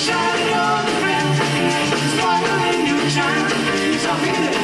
shining on the friends of the your child, something that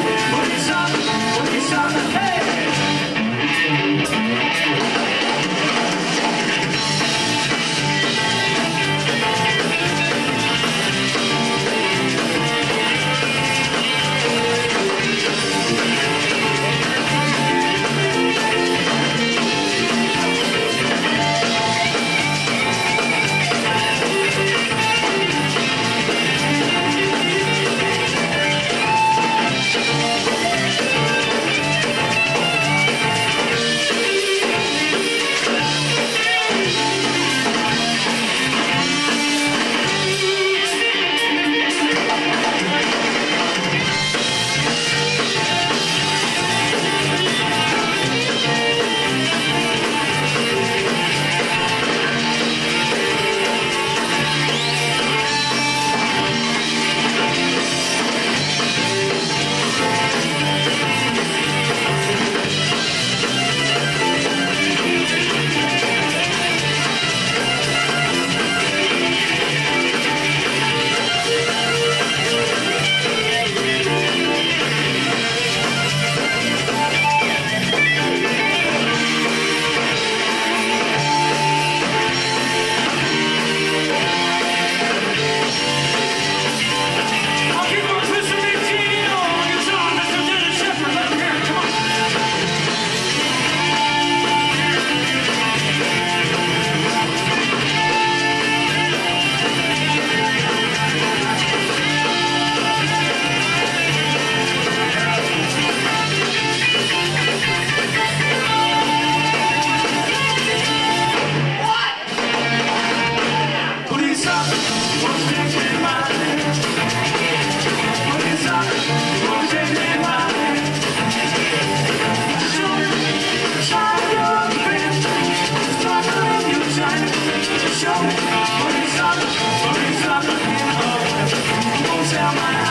tell my